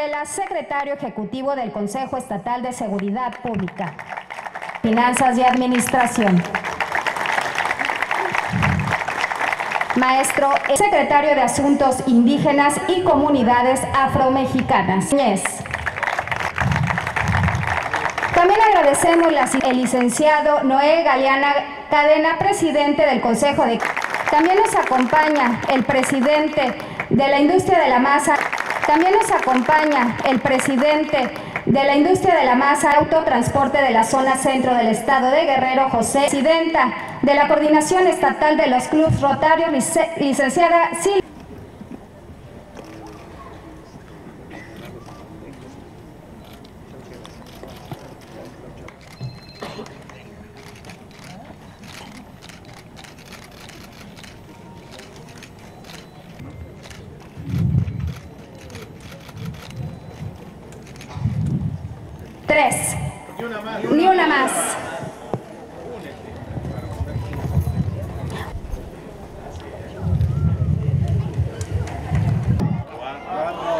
El secretario ejecutivo del Consejo Estatal de Seguridad Pública, Finanzas y Administración. Maestro, secretario de Asuntos Indígenas y Comunidades Afromexicanas. También agradecemos el licenciado Noé Galeana Cadena, presidente del Consejo de... También nos acompaña el presidente de la industria de la masa. También nos acompaña el presidente de la industria de la masa autotransporte de la zona centro del estado de Guerrero, José, presidenta de la coordinación estatal de los clubes rotarios, licenciada Silvia. Tres. Ni una más.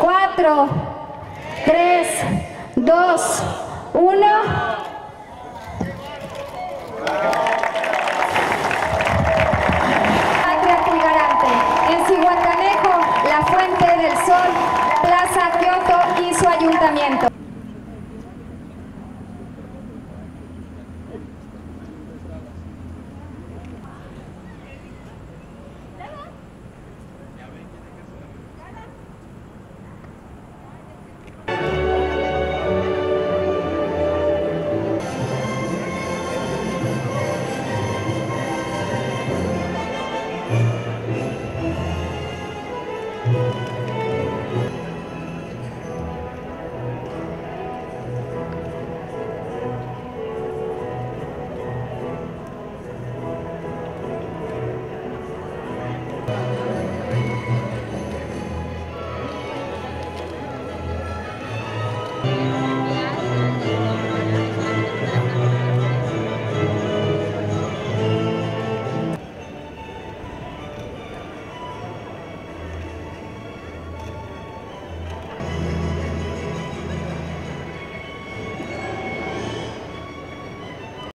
Cuatro, tres, dos, uno. Fuente del Sol, Plaza Kioto y su ayuntamiento.